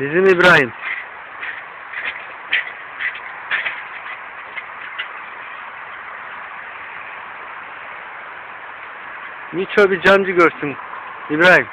Bizim İbrahim. Miço bir cancı görsün. İbrahim.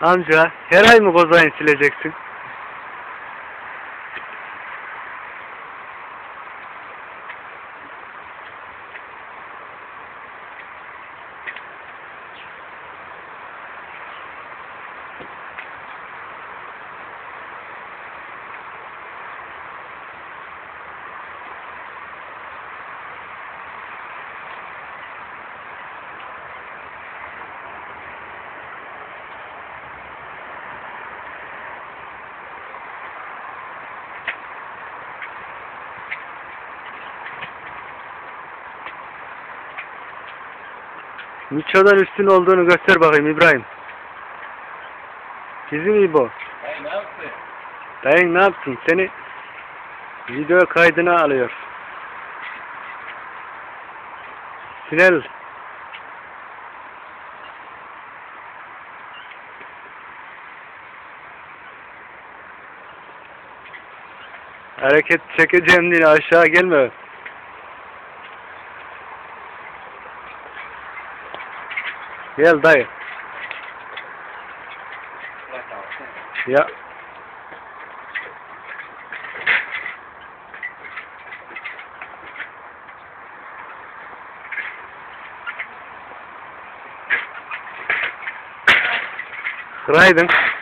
Amca her ay mı kozayın sileceksin? Miço'dan üstün olduğunu göster bakayım İbrahim. Bizim İbo. Hey ne yaptın? Dayın ne yaptın? Seni video kaydına alıyor. Sinel. Hareket çekeceğim diye aşağı gelme. Yeah, die. Ja. Rijden.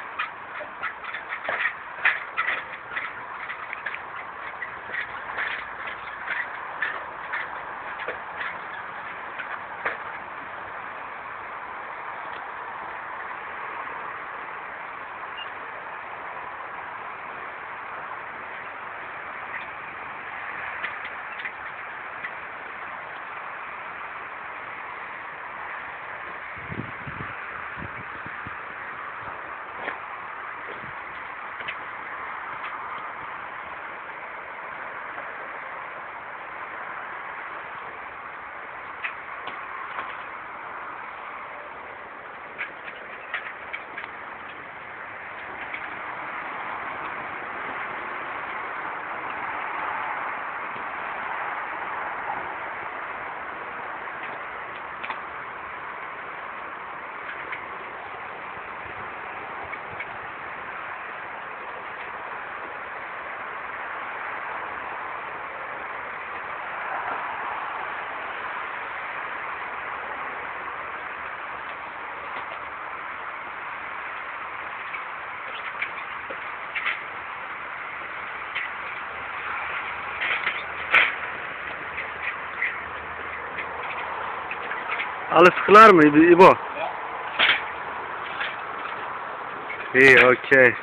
Alışkılar mı İbo? İyi okey.